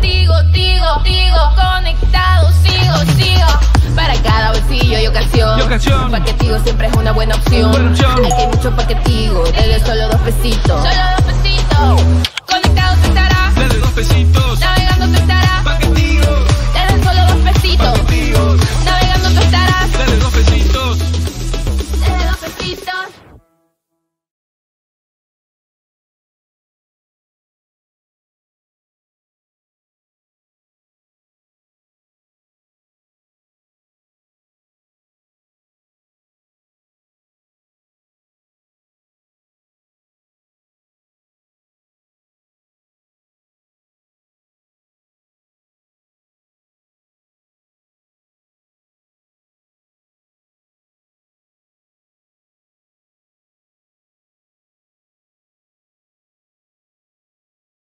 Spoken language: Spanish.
Digo, digo, digo, conectado, sigo, sigo. Para cada bolsillo y ocasión. Un paquetigo siempre es una buena opción. Opción. Aquí hay mucho paquetigo, dele solo dos pesitos. Solo dos pesitos. Conectado se estará. Dele dos pesitos. Navegando se estará. Paquetigo. Dele solo dos pesitos. Paquetigos. Navegando se estará. Dele dos pesitos. Dele dos pesitos.